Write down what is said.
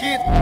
kid.